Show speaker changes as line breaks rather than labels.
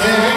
Amen.